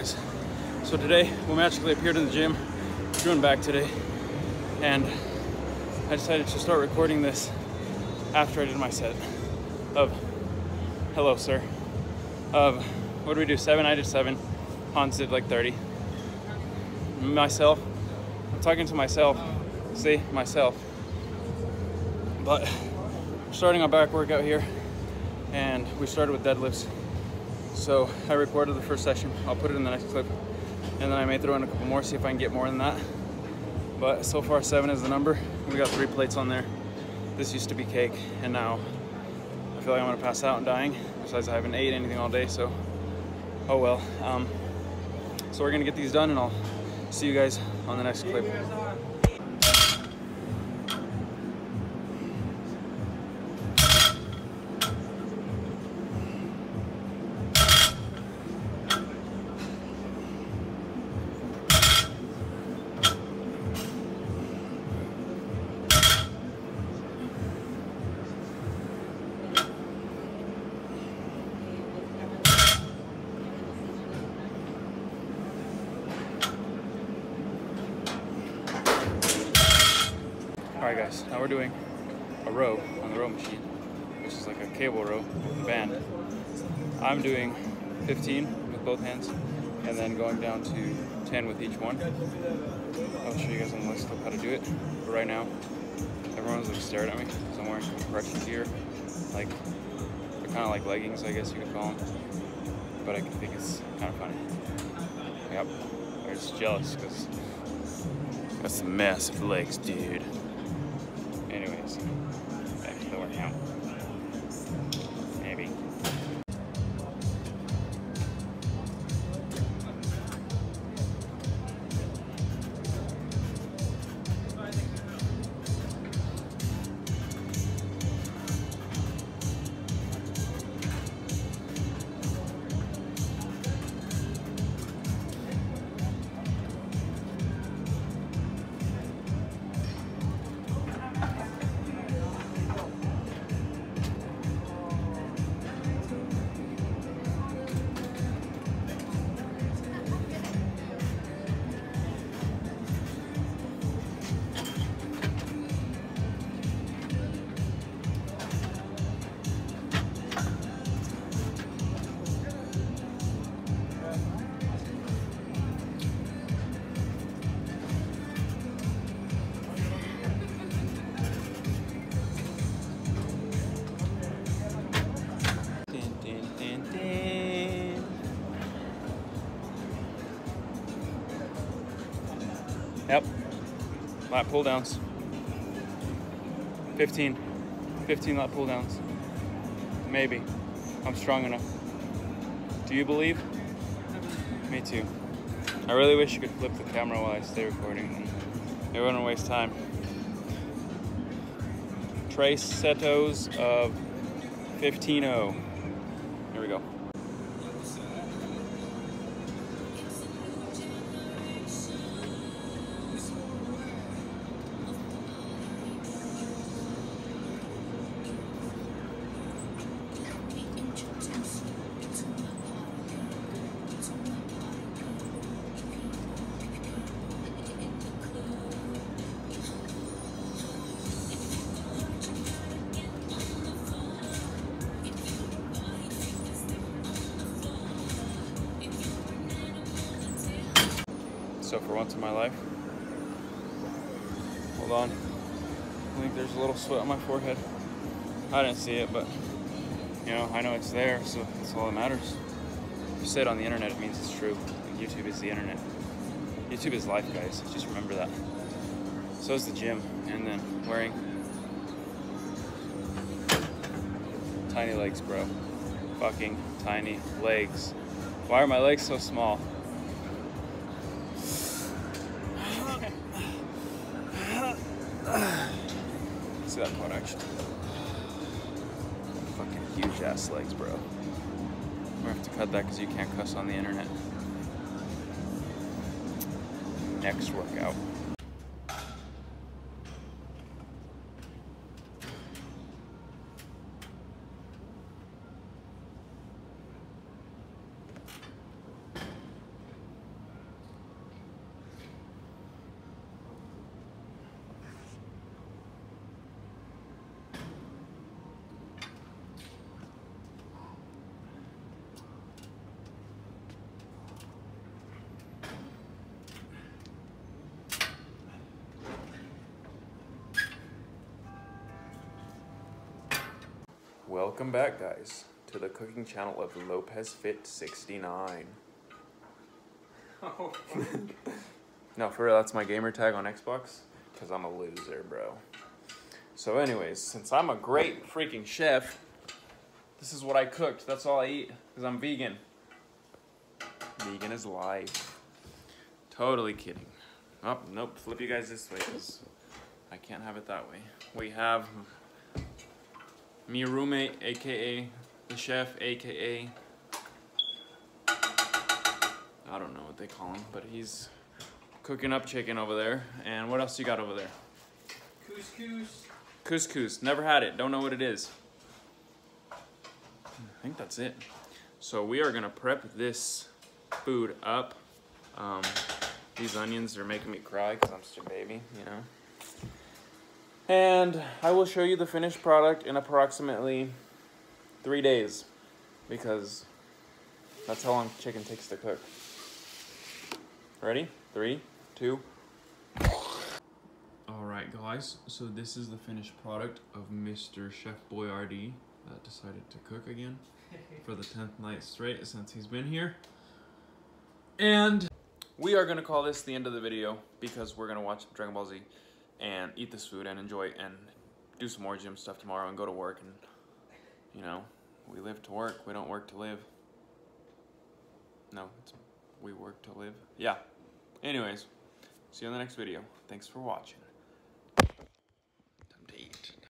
guys. So today we magically appeared in the gym, doing back today, and I decided to start recording this after I did my set of hello sir of what do we do seven? I did seven. Hans did like 30 myself I'm talking to myself. See myself. But starting our back workout here and we started with deadlifts so I recorded the first session I'll put it in the next clip and then I may throw in a couple more see if I can get more than that but so far seven is the number we got three plates on there this used to be cake and now I feel like I'm gonna pass out and dying. Besides, I haven't ate anything all day, so oh well. Um, so we're gonna get these done, and I'll see you guys on the next clip. All right, guys. Now we're doing a row on the row machine, which is like a cable row with a band. I'm doing 15 with both hands, and then going down to 10 with each one. I'll show you guys on the next clip how to do it. But right now, everyone's like staring at me because I'm wearing compression gear, like they're kind of like leggings, I guess you could call them. But I think it's kind of funny. Yep. They're just jealous because that's some massive legs, dude. Anyways, Yep. Lat pull downs. 15. 15 lat pull downs. Maybe. I'm strong enough. Do you believe? Me too. I really wish you could flip the camera while I stay recording. It wouldn't waste time. Trace setos of 15.0. So for once in my life, hold on. I think there's a little sweat on my forehead. I didn't see it, but you know, I know it's there, so that's all that matters. If you say it on the internet, it means it's true. YouTube is the internet. YouTube is life, guys. Just remember that. So is the gym, and then wearing tiny legs, bro. Fucking tiny legs. Why are my legs so small? That quad action. Fucking huge ass legs, bro. I'm gonna have to cut that because you can't cuss on the internet. Next workout. Welcome back, guys, to the cooking channel of Lopez Fit 69. no, for real, that's my gamer tag on Xbox, because I'm a loser, bro. So, anyways, since I'm a great freaking chef, this is what I cooked. That's all I eat, because I'm vegan. Vegan is life. Totally kidding. Oh, nope, flip you guys this way, because I can't have it that way. We have me roommate, aka the chef, aka I don't know what they call him, but he's cooking up chicken over there. And what else you got over there? Couscous. Couscous. Never had it. Don't know what it is. I think that's it. So we are gonna prep this food up. Um, these onions are making me cry because I'm just a baby, you know. And I will show you the finished product in approximately three days because that's how long chicken takes to cook. Ready? Three, two. All right, guys. So this is the finished product of Mr. Chef Boyardee that decided to cook again for the 10th night straight since he's been here. And we are gonna call this the end of the video because we're gonna watch Dragon Ball Z and eat this food and enjoy it and do some more gym stuff tomorrow and go to work and you know we live to work. We don't work to live. No we work to live. Yeah. Anyways see you in the next video. Thanks for watching